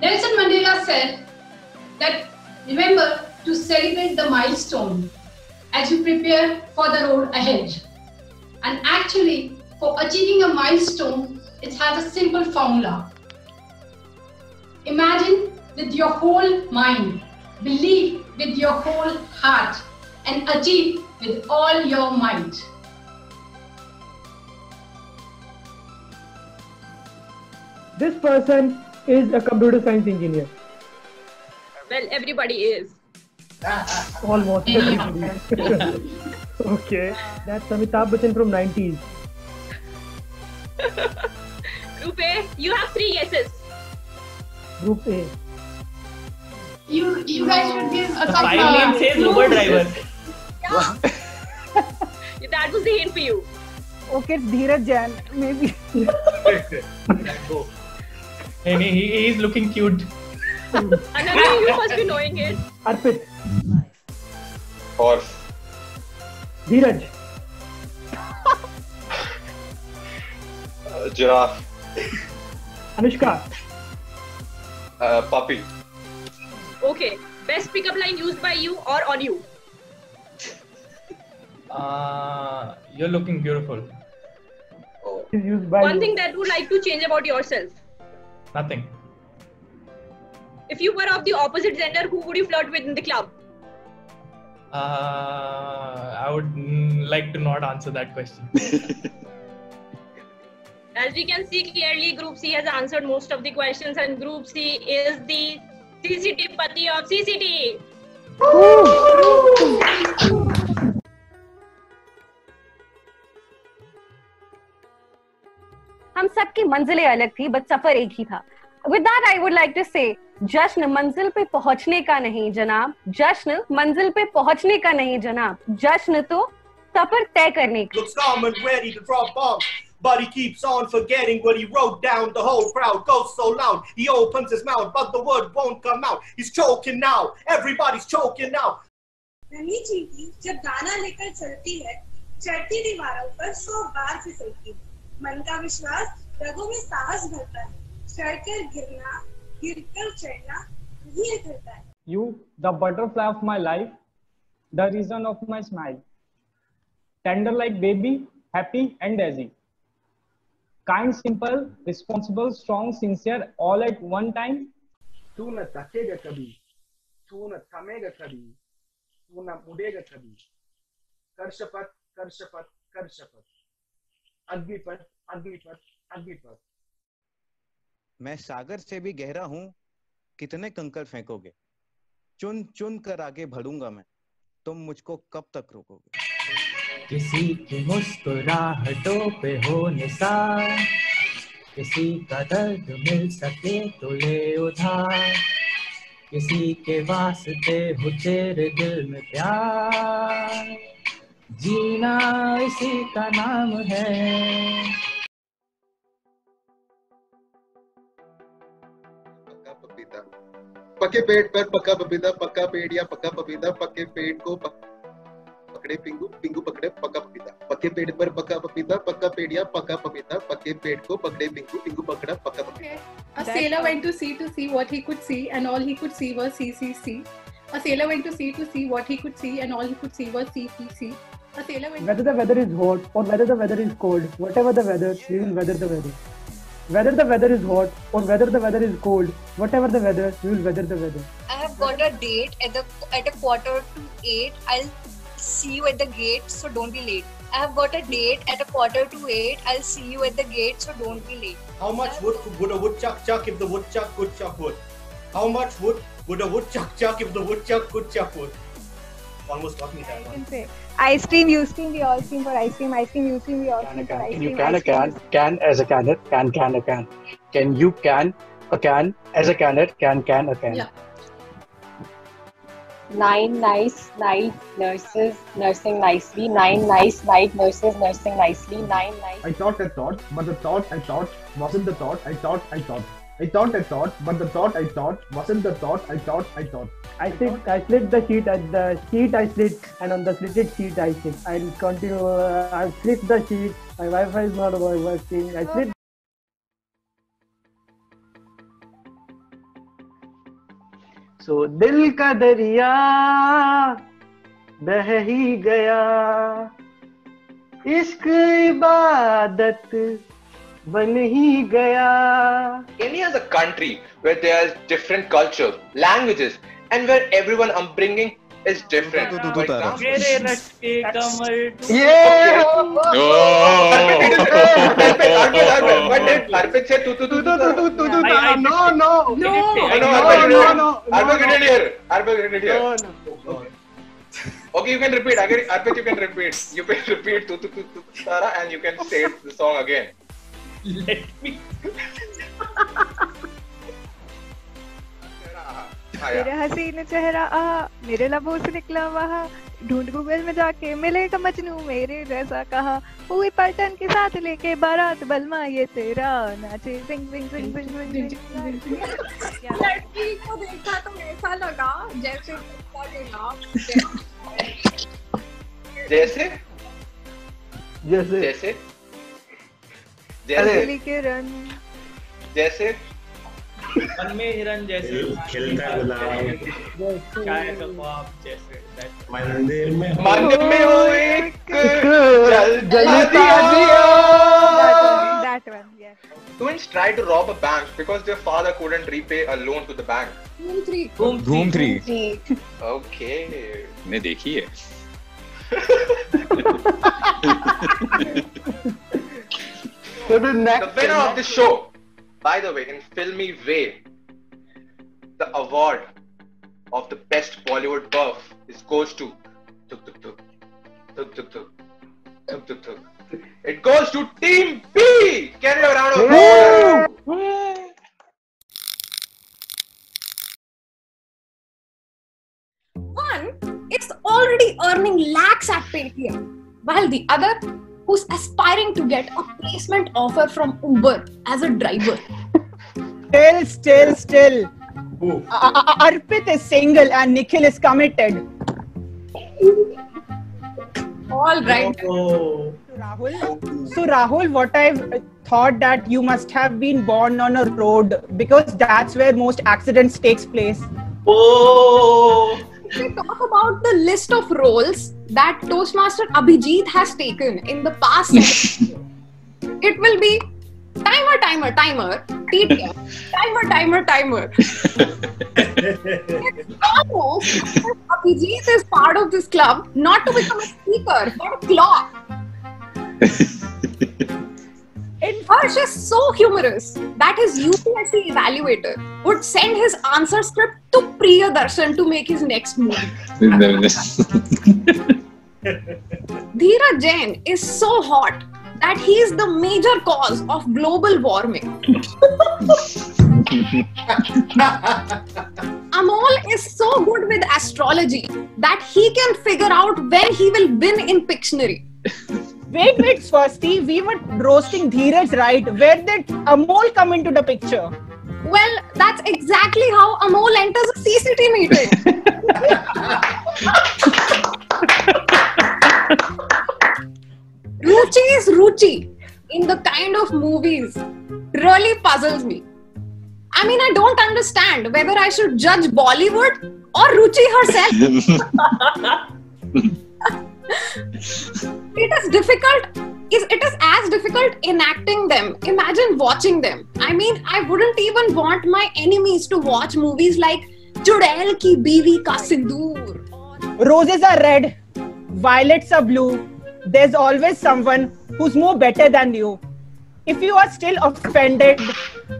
Nelson Mandela said that remember to celebrate the milestone as you prepare for the road ahead. And actually, for achieving a milestone, it has a simple formula. Imagine with your whole mind, believe with your whole heart, and achieve with all your might. This person is a computer science engineer? Well, everybody is. Almost everybody. okay, that's Amitabh Bachchan from 90s. Group A, you have three guesses. Group A. You you guys should give a My name says Uber driver. Yeah. that was the hint for you. Okay, Dheeraj Jain, maybe. And he, he is looking cute. Another you must be knowing it. Arpit. Horse. Dheeraj. uh, giraffe. Anushka. Uh, puppy. Okay. Best pickup line used by you or on you? Uh, you're looking beautiful. Oh. One thing that you would like to change about yourself? Nothing. If you were of the opposite gender, who would you flirt with in the club? Uh, I would mm, like to not answer that question. As we can see clearly, Group C has answered most of the questions, and Group C is the CCT Pati of CCT. हम सबकी मंजिलें अलग थी but सफ़र एक ही था with that I would like to say जश्न मंजिल पे पहुँचने का नहीं जनाब जश्न मंजिल पे पहुँचने का नहीं जनाब जश्न तो सफ़र तय करने का But he keeps on forgetting what he wrote down. The whole crowd goes so loud. He opens his mouth, but the word won't come out. He's choking now. Everybody's choking now. रनी जी की जब गाना लेकर चलती है चढ़ती दीवारों पर सौ बार फिसलती है मन का विश्वास रगों में साहस भरता है। चढ़कर गिरना गिर कर चढ़ना ये करता है। You the butterfly of my life the reason of my smile tender like baby happy and edgy kind simple responsible strong sincere all at one time तू न थकेगा कभी तू न थमेगा कभी तू न उड़ेगा कभी। कर शपथ कर शपथ कर शपथ। अद्विपद अद्विपद अद्विपद मैं सागर से भी गहरा हूँ कितने कंकर फेंकोगे? चुन चुन कर आगे बढ़ूँगा मैं तुम मुझको कब तक रोकोगे? किसी की मुस्कुराहटों पे हो निशान किसी का दर्द मिल सके तो ले उधार किसी के वास्ते हो तेरे दिल में प्यार। जीना इसी का नाम है। पपीता। पके पेट पर पक्का पपीता पक्का पेट या पक्का पपीता पके पेट को पकड़े पिंगू पिंगू पकड़े पक्का पपीता। पके पेट पर पक्का पपीता पक्का पेट या पक्का पपीता पके पेट को पकड़े पिंगू पिंगू पकड़ा पक्का पपीता। A sailor went to sea to see what he could see, and all he could see was C C sea. A sailor went to sea to see what he could see, and all he could see was sea, sea, sea. A sailor went. Whether the weather is hot or whether the weather is cold, whatever the weather, we will weather the weather. Whether the weather is hot or whether the weather is cold, whatever the weather, we will weather the weather. I have got a date at the at a quarter to eight. I'll see you at the gate, so don't be late. I have got a date at a quarter to eight. I'll see you at the gate, so don't be late. How much wood would a woodchuck chuck if the woodchuck could chuck wood? How much wood would a woodchuck chuck if the woodchuck could chuck wood? Almost got me there. One. Ice cream, you scream, we all scream for ice cream, ice cream, you scream, we all scream for ice cream. Can you can a can, can as a canner, can, can, a can. Can you can a can as a canner, can, can, a can. Nine nice night nurses nursing nicely. Nine nice night nurses nursing nicely. Nine nice. I thought I thought, but the thought I thought wasn't the thought I thought I thought. I thought I thought, but the thought I thought wasn't the thought I thought I thought. I, slid. I slit the sheet at the sheet I slid, and on the slitted sheet I slid. I'll continue uh, I slit the sheet. My Wi-Fi is not working. I slid. So, Dil ka darya बह ही गया इश्क इबादत बन ही गया India is a country where there's different culture, languages, and where everyone upbringing is different. For example, मेरे रट्टे कमर ये Arpit said tu tu tu tu tu tu tu. no no no No, no no, no no no Arpit did it here. Arpit did it here. Okay, you can repeat. Again, Arpit, you can repeat. You can repeat tu tu tu tu tu Tara, and you can say the song again. Let me. हाँ, हसीन चेहरा आ मेरे लबों से निकला वहा। ढूंढ Google में जाके मिलेगा मजनू मेरे जैसा कहा। हुई पलटन के साथ लेके बारात बलमा ये तेरा। नाचे sing sing sing sing sing sing लड़की को देखा तो ऐसा लगा जैसे जैसे? जैसे? जैसे? जैसे के रन जैसे मन में हिरन जैसे खिलता गुलाब चाय का ख्वाब जैसे मंदिर में मन में हो एक जलता जलता दिया that one yeah Twins tried to rob a bank because their father couldn't repay a loan to the bank. Dhoom three Dhoom three Okay. ने देखी है The. The winner of the show, by the way, in filmy way, the award of the best Bollywood buff is goes to. Tuk, tuk, tuk. Tuk, tuk, tuk. Tuk, tuk, tuk. It goes to Team B! Carry a round of! One, it's already earning lakhs at Paytm, while the other who's aspiring to get a placement offer from Uber as a driver. Still, still, still. A- A- A- Arpit is single and Nikhil is committed. All right. Oh. Rahul, so Rahul, what I've uh, thought that you must have been born on a road because that's where most accidents takes place. Oh. If we talk about the list of roles that Toastmaster Abhijit has taken in the past, it will be timer, timer, timer, TTM, timer, timer, timer. It's almost Abhijit is part of this club not to become a speaker but a clock. Harsh is so humorous that his UPSC evaluator would send his answer script to Priyadarshan to make his next movie. Dheeraj Jain is so hot that he is the major cause of global warming. Amol is so good with astrology that he can figure out when he will win in Pictionary. Wait, wait, Swasti, we were roasting Dheeraj, right? Where did Amol come into the picture? Well, that's exactly how Amol enters a CCT meeting. Ruchi is Ruchi in the kind of movies really puzzles me. I mean, I don't understand whether I should judge Bollywood or Ruchi herself. it is difficult. Is it is as difficult enacting them. Imagine watching them. I mean, I wouldn't even want my enemies to watch movies like Chudail ki Biwi ka Sindoor. Roses are red, violets are blue. There's always someone who's more better than you. If you are still offended,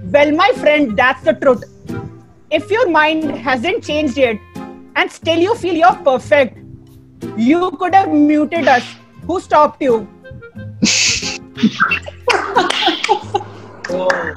well, my friend, that's the truth. If your mind hasn't changed yet and still you feel you're perfect, you could have muted us. Who stopped you? oh.